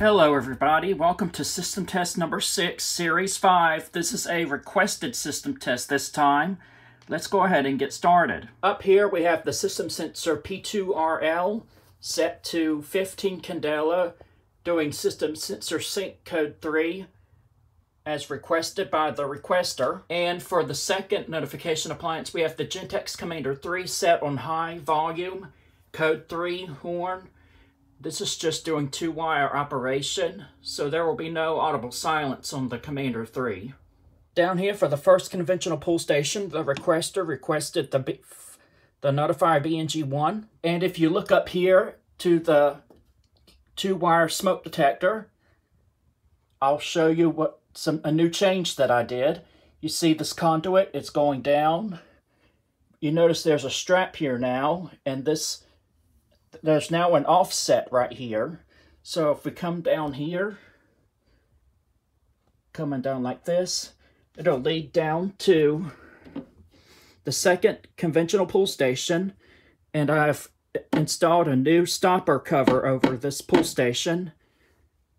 Hello everybody, welcome to system test number 6, series 5. This is a requested system test this time. Let's go ahead and get started. Up here we have the system sensor P2RL set to 15 candela doing system sensor sync code 3 as requested by the requester. And for the second notification appliance, we have the Gentex Commander 3 set on high volume, code 3 horn. This is just doing two-wire operation, so there will be no audible silence on the Commander 3. Down here for the first conventional pull station, the requester requested the, B the notifier BNG1. And if you look up here to the two-wire smoke detector, I'll show you what some a new change that I did. You see this conduit, it's going down. You notice there's a strap here now, and this there's now an offset right here. So if we come down here, coming down like this, it'll lead down to the second conventional pull station, and I've installed a new stopper cover over this pull station,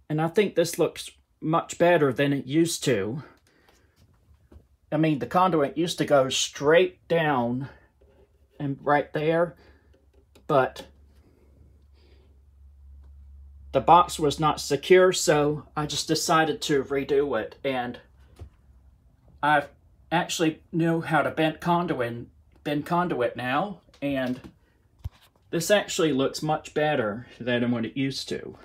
and I think this looks much better than it used to. I mean, the conduit used to go straight down and right there, but the box was not secure, so I just decided to redo it, and I actually know how to bend conduit, bend conduit now, and this actually looks much better than what it used to.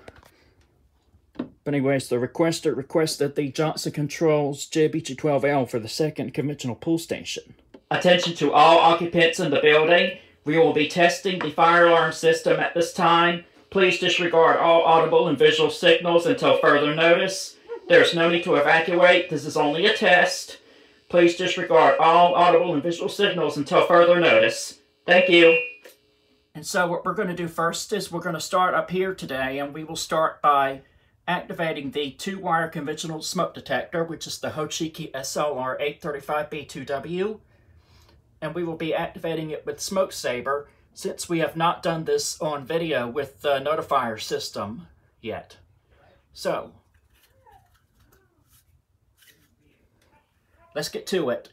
But anyways, the requester requested the Johnson Controls JBG12L for the second conventional pull station. Attention to all occupants in the building. We will be testing the fire alarm system at this time. Please disregard all audible and visual signals until further notice. There's no need to evacuate. This is only a test. Please disregard all audible and visual signals until further notice. Thank you. And so what we're going to do first is we're going to start up here today, and we will start by activating the two-wire conventional smoke detector, which is the Hochiki SLR835B2W. And we will be activating it with Smoke Sabre, since we have not done this on video with the notifier system yet. So, let's get to it.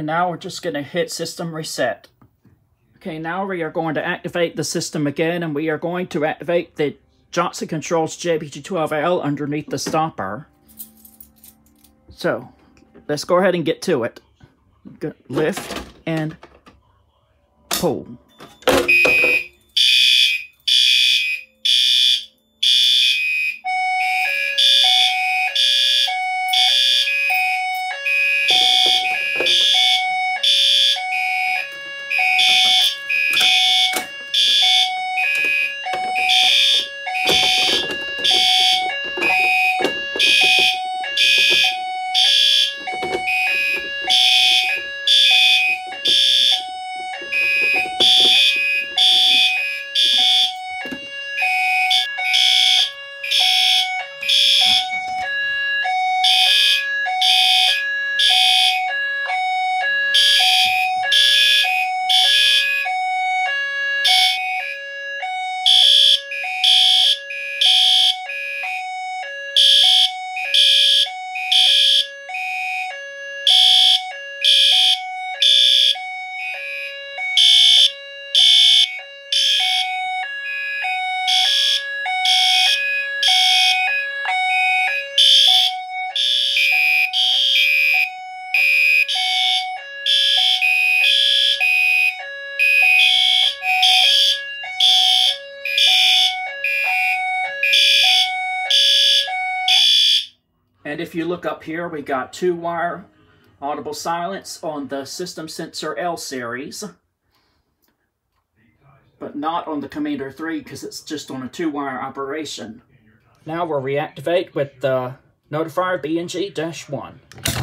And now we're just going to hit system reset. Okay, now we are going to activate the system again, and we are going to activate the Johnson Controls JBG12L underneath the stopper. So, let's go ahead and get to it. Lift and pull. And if you look up here, we got two-wire audible silence on the System Sensor L series, but not on the Commander 3 because it's just on a two-wire operation. Now we'll reactivate with the notifier BNG-1.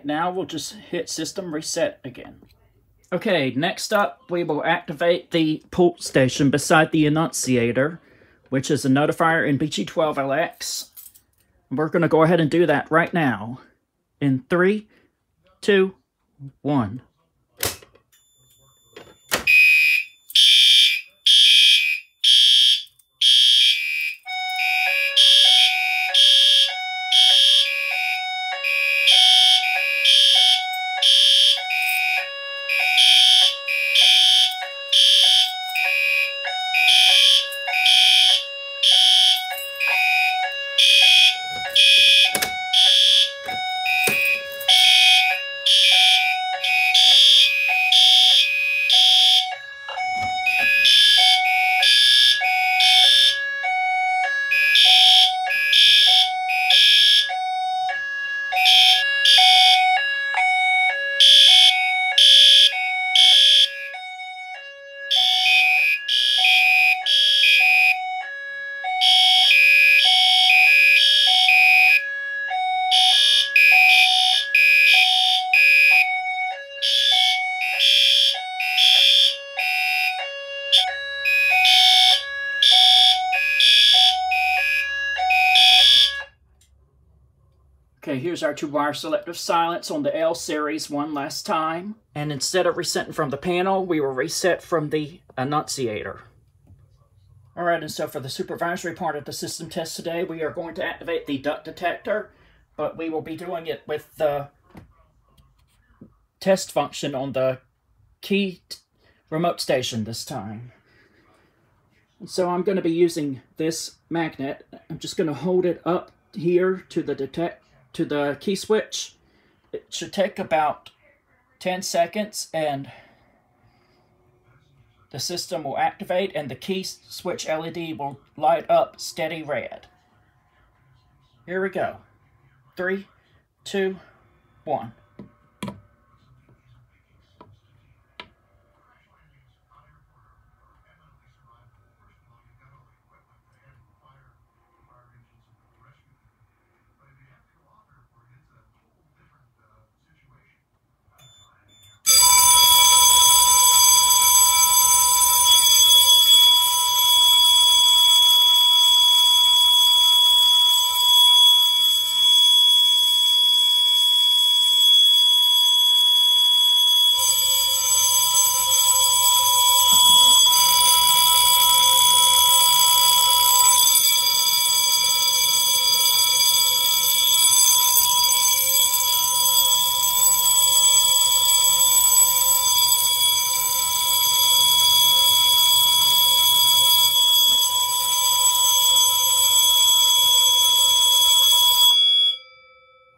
Right, now we'll just hit system reset again. Okay, next up we will activate the pull station beside the annunciator, which is a notifier NBG12LX. We're going to go ahead and do that right now. In three, two, one. Here's our two-wire selective silence on the L series one last time. And instead of resetting from the panel, we will reset from the annunciator. All right, and so for the supervisory part of the system test today, we are going to activate the duct detector, but we will be doing it with the test function on the key remote station this time. And so I'm going to be using this magnet. I'm just going to hold it up here to the detect to the key switch. It should take about 10 seconds and the system will activate and the key switch LED will light up steady red. Here we go. Three, two, one.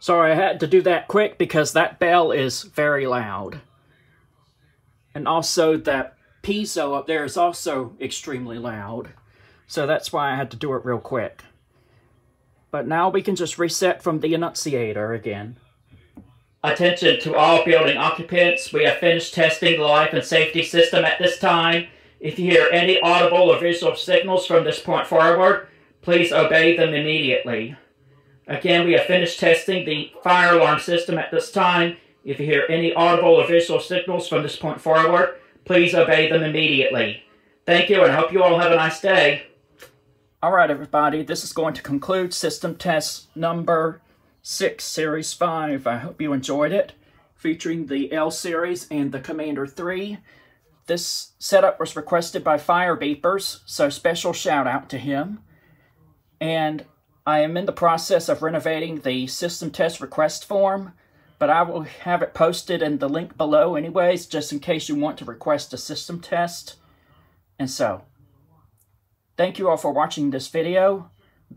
Sorry, I had to do that quick because that bell is very loud. And also that piezo up there is also extremely loud. So that's why I had to do it real quick. But now we can just reset from the annunciator again. Attention to all building occupants. We have finished testing the life and safety system at this time. If you hear any audible or visual signals from this point forward, please obey them immediately. Again, we have finished testing the fire alarm system at this time. If you hear any audible or visual signals from this point forward, please obey them immediately. Thank you, and I hope you all have a nice day. All right, everybody, this is going to conclude system test number 6, Series 5. I hope you enjoyed it, featuring the L Series and the Commander 3. This setup was requested by FireBeepers, so special shout out to him. And I am in the process of renovating the system test request form, but I will have it posted in the link below anyways, just in case you want to request a system test. And so, thank you all for watching this video.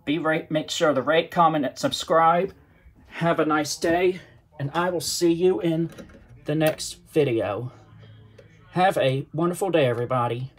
Be rate, make sure to rate, comment, and subscribe. Have a nice day, and I will see you in the next video. Have a wonderful day, everybody.